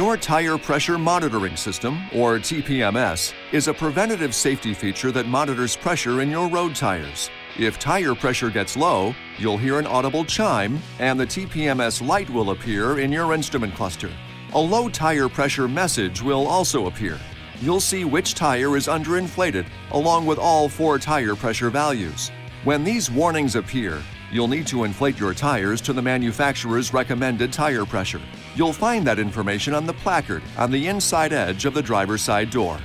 Your Tire Pressure Monitoring System, or TPMS, is a preventative safety feature that monitors pressure in your road tires. If tire pressure gets low, you'll hear an audible chime and the TPMS light will appear in your instrument cluster. A low tire pressure message will also appear. You'll see which tire is underinflated along with all four tire pressure values. When these warnings appear, you'll need to inflate your tires to the manufacturer's recommended tire pressure. You'll find that information on the placard on the inside edge of the driver's side door.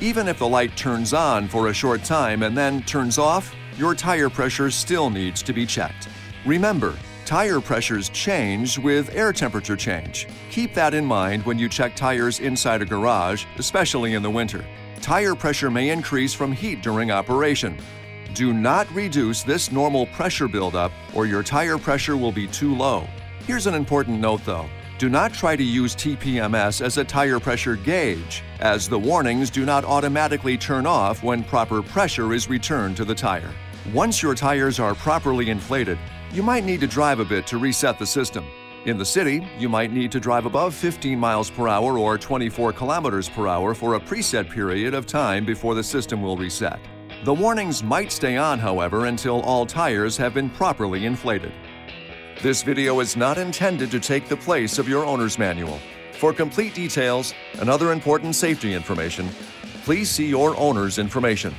Even if the light turns on for a short time and then turns off, your tire pressure still needs to be checked. Remember, tire pressures change with air temperature change. Keep that in mind when you check tires inside a garage, especially in the winter. Tire pressure may increase from heat during operation. Do not reduce this normal pressure buildup or your tire pressure will be too low. Here's an important note though. Do not try to use TPMS as a tire pressure gauge, as the warnings do not automatically turn off when proper pressure is returned to the tire. Once your tires are properly inflated, you might need to drive a bit to reset the system. In the city, you might need to drive above 15 miles per hour or 24 kilometers per hour for a preset period of time before the system will reset. The warnings might stay on, however, until all tires have been properly inflated. This video is not intended to take the place of your owner's manual. For complete details and other important safety information, please see your owner's information.